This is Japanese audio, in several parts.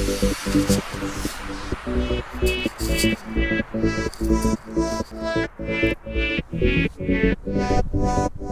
Thank you.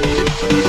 Thank